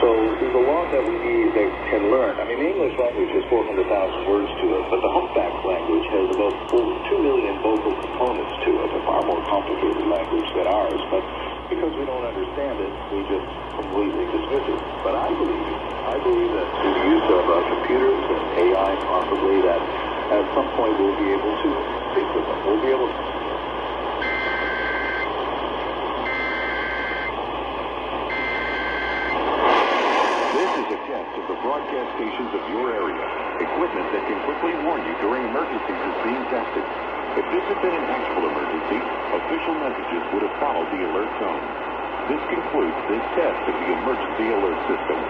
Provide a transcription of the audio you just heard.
So there's a lot that we need that can learn. I mean, the English language has 400,000 words to it, but the humpback language has about 2 million vocal components to it, a far more complicated language than ours. But because we don't understand it, we just completely dismiss it. But I believe, I believe that through the use of uh, computers and AI possibly, that at some point we'll be able to speak with them. We'll be able to This is a test of the broadcast stations of your area. Equipment that can quickly warn you during emergencies is being tested. If this had been an actual emergency, official messages would have followed the alert tone. This concludes this test of the emergency alert system.